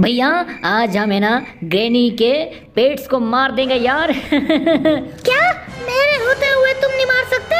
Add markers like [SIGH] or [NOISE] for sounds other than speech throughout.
भैया आज हम है ना ग्रेनी के पेट्स को मार देंगे यार। [LAUGHS] क्या? मेरे होते हुए तुम नहीं मार सकते?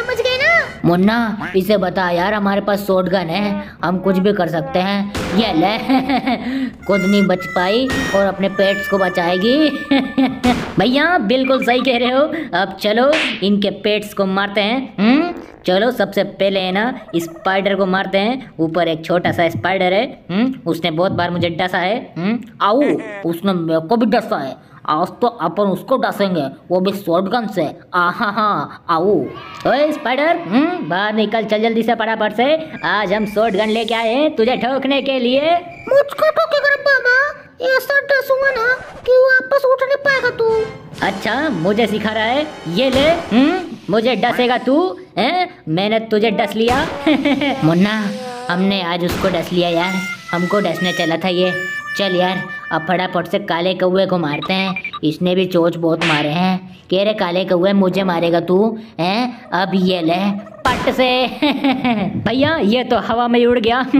समझ गए ना? मुन्ना इसे बता यार हमारे पास शॉट गन है। हम कुछ भी कर सकते हैं। ये ले। [LAUGHS] खुद नहीं बच पाई और अपने पेट्स को बचाएगी। [LAUGHS] भैया बिल्कुल सही कह रहे हो। अब चलो इनके पेट्स को मारते हैं। हम्म? चलो सबसे पहले है ना स्पाइडर को मारते हैं। ऊपर एक छोटा सा स्पाइडर है हम्म उसने बहुत बार मुझे डसा है हम्म आओ उसने मेरे को भी डसा है। आज तो अपन उसको डसेंगे वो भी शॉटगन से। आहा हा आओ। ओए स्पाइडर हम्म बाहर निकल चल जल्दी से फटाफट से। आज हम शॉटगन लेके आए हैं तुझे ठोकने के लिए। मुझको कर बाबा ऐसा डसूँगा ना कि वापस उठ नहीं पाएगा तू। अच्छा मुझे सिखा रहा है ये ले हम्म मुझे डसेगा तू। हैं? मैंने तुझे डस लिया। [LAUGHS] मुन्ना, हमने आज उसको डस लिया यार। हमको डसने चला था ये। चल यार, अब फटाफट से काले कौए को मारते हैं। इसने भी चोच बहुत मारे हैं। कह रहे, काले कौए मुझे मारेगा तू? हैं? अब ये ले पट से। [LAUGHS] भैया ये तो हवा में उड़ गया। [LAUGHS]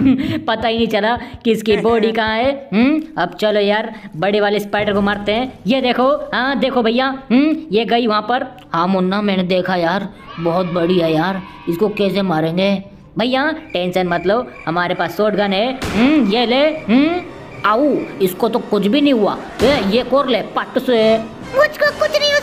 पता ही नहीं चला कि इसकी बॉडी कहाँ है। हम्म अब चलो यार बड़े वाले स्पाइडर को मारते हैं। ये देखो हाँ देखो भैया। हम्म ये गई वहाँ पर। हाँ मुन्ना मैंने देखा यार बहुत बड़ी है यार। इसको कैसे मारेंगे? भैया टेंशन मत लो हमारे पास शॉट गन है। हम्म ये ले हम्म। आओ इसको तो कुछ भी नहीं हुआ। ए, ये कोर ले पट से। मुझको कुछ नहीं हो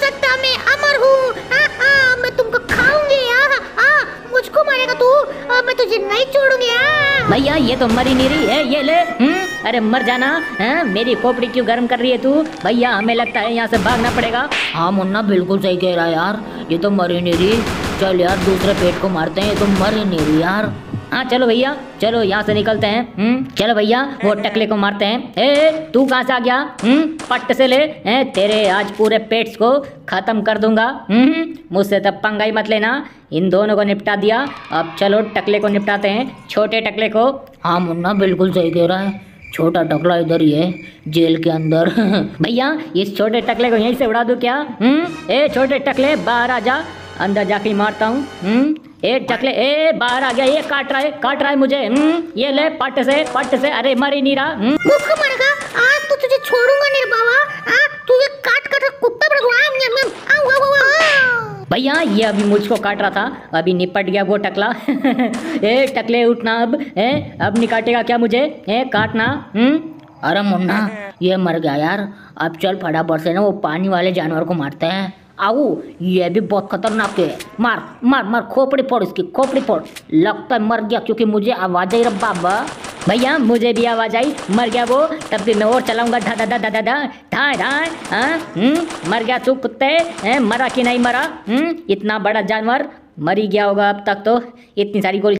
छोड़ूँगी हाँ। भैया, ये तो मरी नहीं रही है ये ले हुँ? अरे मर जाना, है, मेरी खोपड़ी क्यों गर्म कर रही है तू भैया, हमें लगता है यहाँ से भागना पड़ेगा हाँ मुन्ना, बिल्कुल सही कह रहा है यार, ये तो मरी नहीं रही चल यार, दूसरे पेट को मारते हैं, ये तो मरी नहीं रही यार हाँ चलो भैया चलो यहाँ से निकलते हैं। हम्म। चलो भैया वो टकले को मारते हैं। ए तू कहाँ से आ गया? हम्म पट्ट से ले। ए तेरे आज पूरे पेट्स को खत्म कर दूँगा। हम्म मुझसे तब पंगा ही मत लेना। इन दोनों को निपटा दिया। अब चलो टकले को निपटाते हैं। छोटे टकले को। हाँ मुन्ना बिल्कुल सही कह रहा है। छोटा टकला इधर ही है जेल के अंदर। [LAUGHS] भैया इस छोटे टकले को यहीं से उड़ा दूँ क्या? हम्म ए छोटे टकले बाहर आ जा। अंदर जाके मारता हूँ। हम्म। ए टकले ए बाहर आ गया। ये काट रहा है काट रहा है मुझे। हम्म ये ले पट से पट से। अरे मर ही नहीं रहा। हम्म। मारेगा। आज तो तुझे छोड़ूँगा नहीं बाबा। ये काट काट कुत्ता आऊ, आऊ, आऊ। भैया ये अभी मुझको काट रहा था। अभी निपट गया वो टकला। [LAUGHS] ए टकले उठना अब। ए अब नहीं काटेगा क्या मुझे? ए काटना। हम्म। अरे मुन्ना ये मर गया यार। अब चल फटाफट से ना वो पानी वाले जानवर को मारते हैं। आओ ये भी बहुत खतरनाक है। मार मार मार, खोपड़ी फोड़ इसकी, खोपड़ी फोड़। लगता है मर गया, क्योंकि मुझे आवाज़ आई रे बाबा भैया, मुझे भी आवाज़ आई, मर गया वो, तब भी मैं और चलाऊँगा, धा धा धा धा धा धा धा धा हाँ हम्म मर गया तू, कुत्ते मरा कि नहीं मरा हम्म इतना बड़ा जानवर मर ही गया होगा अब तक तो इतनी सारी गोली